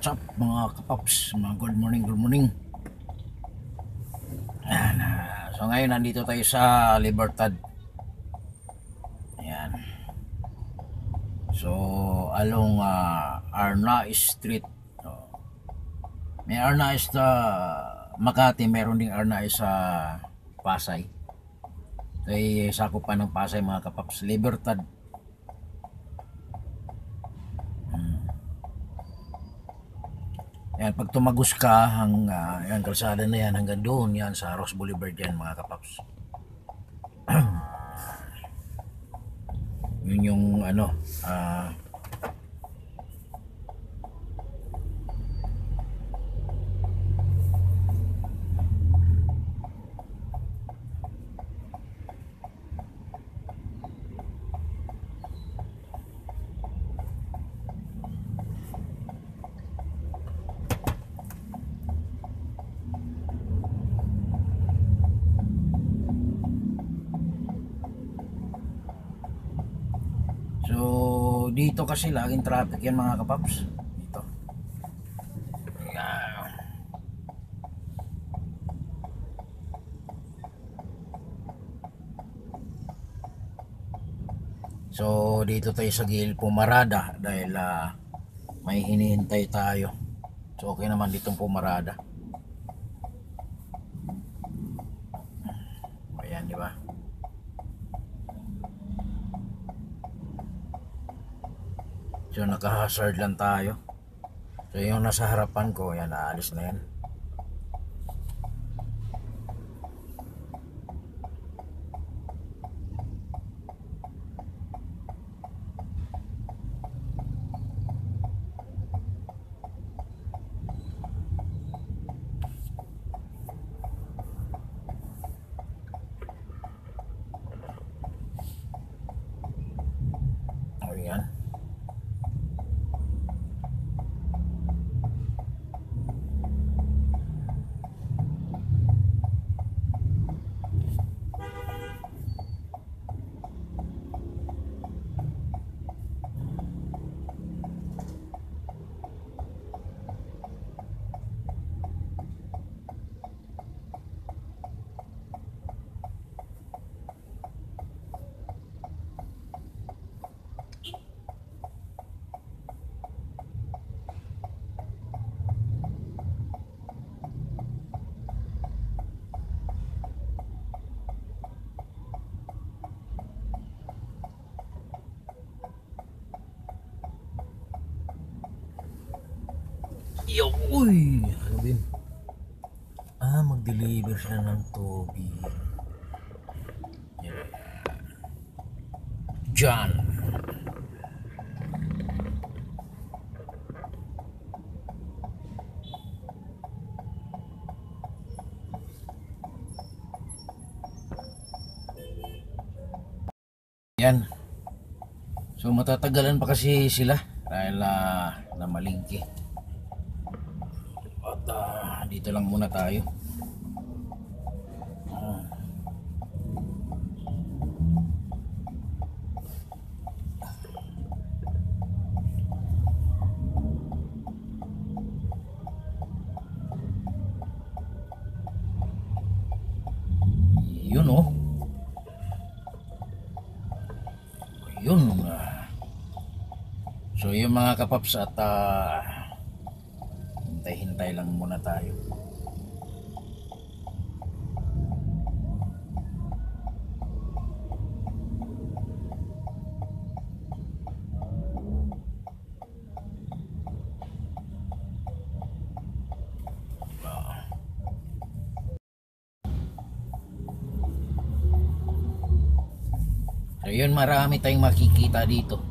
what's up mga kapaps, mga good morning, good morning. Ayan, ah, so ngayon nandito tayo sa Libertad. Ayan. So, along ah, Arna Street. So, may Arna sa Makati, meron ding Arna sa Pasay. So, ay sakop pa ng Pasay mga kapaps. Libertad. Yan, pag tumagos ka, hang, ah, yan, kalsada na yan, hanggang doon, yan, sa Ross Boulevard yan, mga kapaps. Yun yung, ano, ah, So, dito kasi laging traffic yan mga kapaps. Dito. Ayan. So, dito tayo sa gilid pumarada dahil ah, may hinihintay tayo. So, okay naman ditong pumarada. So naka-hazard lang tayo. So yung nasa harapan ko, yan aalis na yan. O yan. Yo, uy! Ano yun? Ah, mag-deliver siya ng tubig. Yan. Diyan. Yan. So matatagalan pa kasi sila dahil uh, namalingki. Ah, dito lang muna tayo. Ah. Yun oh. Yun. ah. So yung mga kapaps at ah, hintay-hintay lang muna tayo. So yun marami tayong makikita dito.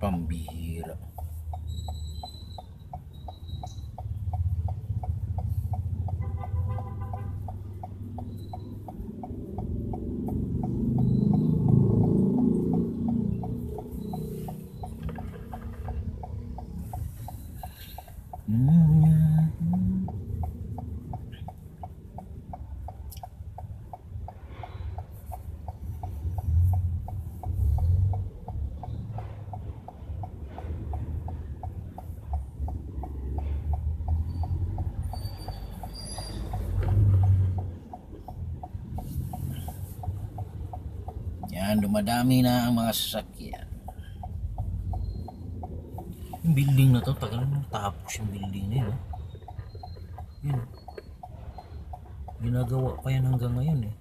pambihira. Mm-hmm. Ayan, dumadami na ang mga sasakyan. Yung building na to, tagal na tapos yung building na yun. oh. Yun. Ginagawa pa yan hanggang ngayon eh.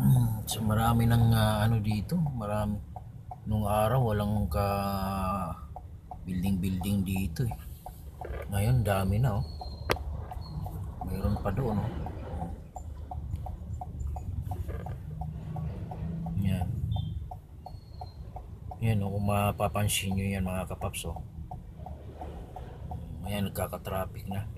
Hmm, so marami ng ah, ano dito, marami. Nung araw walang ka building-building dito eh. Ngayon dami na oh. Mayroon pa doon oh. Yan. Yan oh, kung mapapansin nyo yan mga kapaps oh. Ayan, nagkaka-traffic na.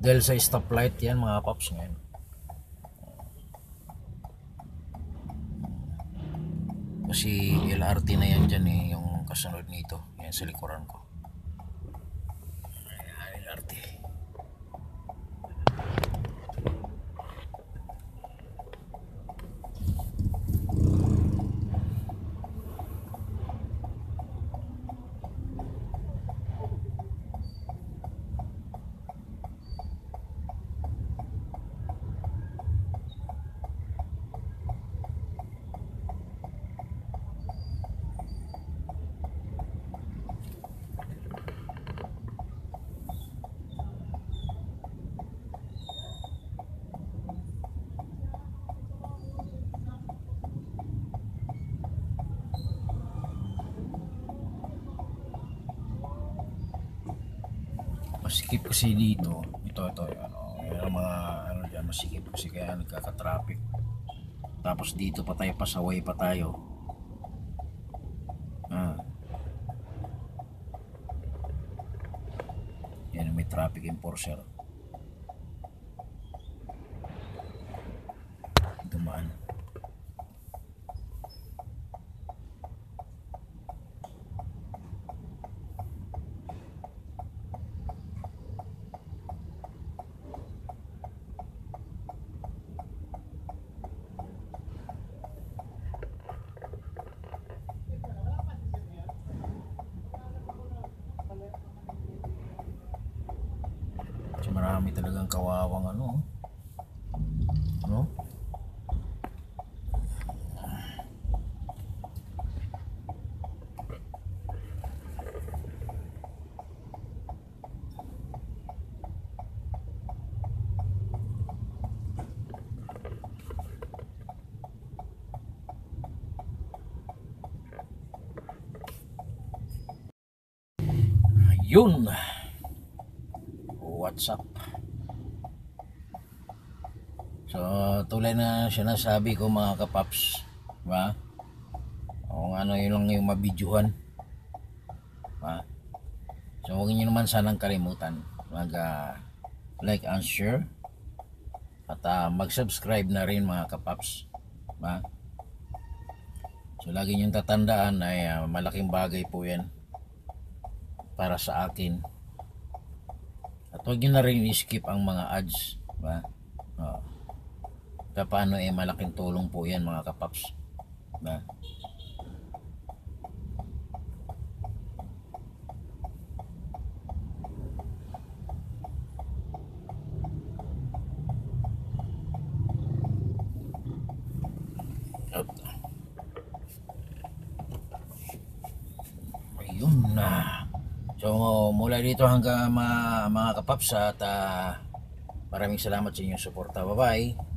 Dahil sa stoplight yan mga paps ngayon. Kasi LRT na yan dyan eh, yung kasunod nito. Yan sa likuran ko. Ayan, LRT. Masikip kasi dito. Ito ito ano yan ang mga ano dyan masikip kasi kaya nagkaka-traffic. Tapos dito pa tayo pasaway pa tayo. Ah. yan may traffic enforcer dumaan So marami talagang kawawang ano. oh. Ano? Ayun. What's up? So, tulad na sinasabi ko mga kapaps, ba? Kung ano yun lang yung mabidyuhan. Ba? So, huwag niyo naman sanang kalimutan mag ah, like and share at ah, mag-subscribe na rin mga kapaps. Ba? So, lagi niyong tatandaan ay ah, malaking bagay po yan para sa akin. At huwag nyo na rin i-skip ang mga ads. Ba? Oo. Kaya paano eh malaking tulong po yan mga kapaps. Ba? Up. Ayun na. So mula dito hanggang mga, mga kapaps at ah, maraming salamat sa inyong suporta. Bye-bye.